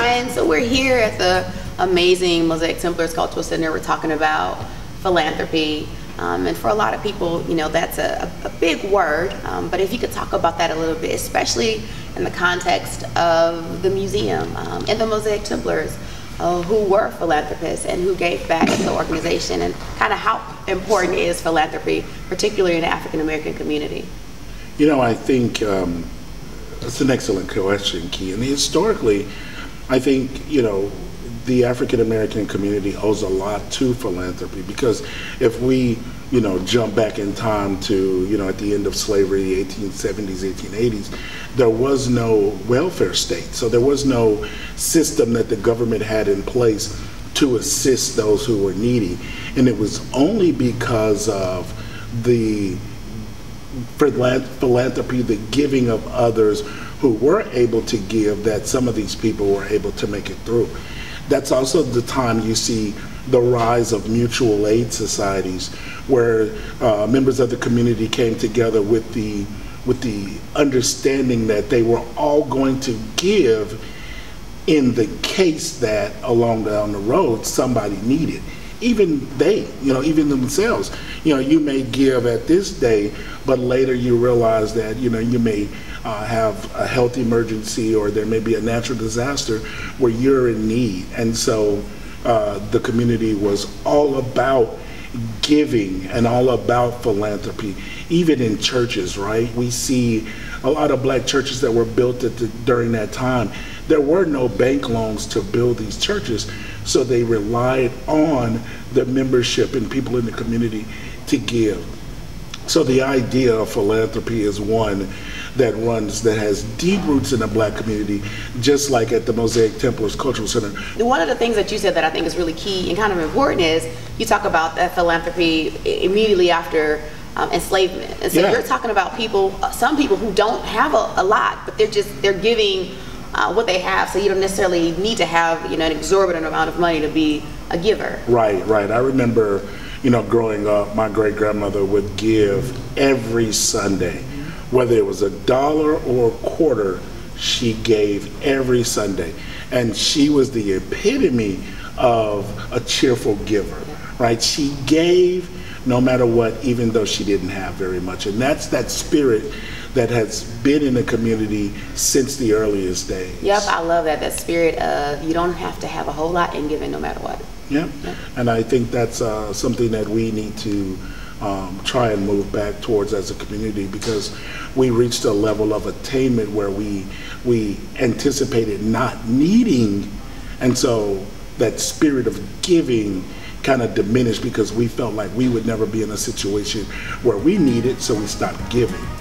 Brian. So we're here at the amazing Mosaic Templars Cultural Center. We're talking about philanthropy. Um, and for a lot of people, you know, that's a, a big word. Um, but if you could talk about that a little bit, especially in the context of the museum um, and the Mosaic Templars, uh, who were philanthropists and who gave back to the organization, and kind of how important is philanthropy, particularly in the African American community. You know, I think um, that's an excellent question, Key. And historically, I think, you know, the African American community owes a lot to philanthropy because if we, you know, jump back in time to, you know, at the end of slavery, the 1870s, 1880s, there was no welfare state. So there was no system that the government had in place to assist those who were needy. And it was only because of the philanthropy, the giving of others who were able to give, that some of these people were able to make it through. That's also the time you see the rise of mutual aid societies, where uh, members of the community came together with the with the understanding that they were all going to give in the case that along down the road somebody needed even they, you know, even themselves, you know, you may give at this day, but later you realize that, you know, you may uh, have a health emergency or there may be a natural disaster where you're in need. And so uh, the community was all about giving and all about philanthropy, even in churches, right? We see a lot of black churches that were built the, during that time. There were no bank loans to build these churches, so they relied on the membership and people in the community to give. So the idea of philanthropy is one that runs that has deep roots in the black community, just like at the Mosaic Templars Cultural Center. One of the things that you said that I think is really key and kind of important is you talk about that philanthropy immediately after um, enslavement. And so yeah. you're talking about people, some people who don't have a, a lot, but they're just they're giving uh, what they have. So you don't necessarily need to have you know an exorbitant amount of money to be a giver. Right, right. I remember, you know, growing up, my great grandmother would give every Sunday, whether it was a dollar or a quarter. She gave every Sunday, and she was the epitome of a cheerful giver. Right? She gave no matter what, even though she didn't have very much. And that's that spirit that has been in the community since the earliest days. Yep, I love that. That spirit of you don't have to have a whole lot in giving no matter what. Yep. yep. And I think that's uh, something that we need to um, try and move back towards as a community because we reached a level of attainment where we we anticipated not needing, and so that spirit of giving kind of diminished because we felt like we would never be in a situation where we needed, so we stopped giving.